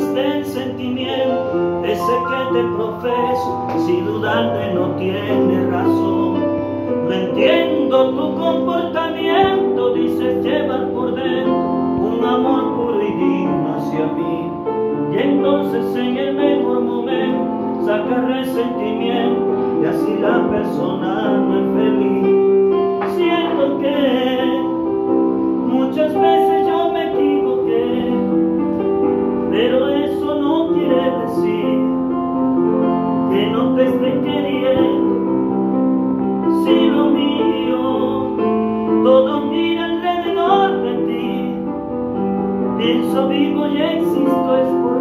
del sentimiento, ese que te profeso, si dudarte no tiene razón. No entiendo tu comportamiento, dices llevar por dentro un amor puro y digno hacia mí. Y entonces en el mejor momento sacas resentimiento y así la persona no es feliz. Siento que muchas veces pienso, vivo y existo es